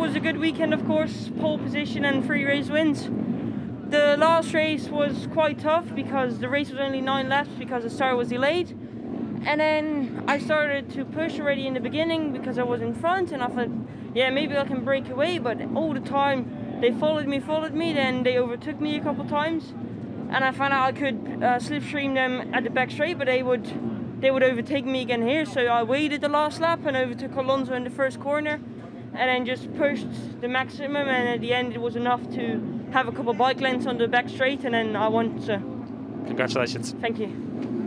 was a good weekend, of course. Pole position and three race wins. The last race was quite tough because the race was only nine laps because the start was delayed. And then I started to push already in the beginning because I was in front and I thought, yeah, maybe I can break away. But all the time they followed me, followed me, then they overtook me a couple times. And I found out I could uh, slipstream them at the back straight, but they would they would overtake me again here. So I waited the last lap and overtook Alonso in the first corner and then just pushed the maximum and at the end it was enough to have a couple bike lengths on the back straight and then I won. So Congratulations. thank you.